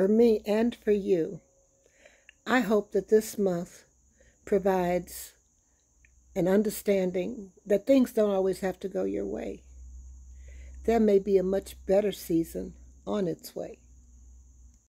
for me and for you. I hope that this month provides an understanding that things don't always have to go your way. There may be a much better season on its way.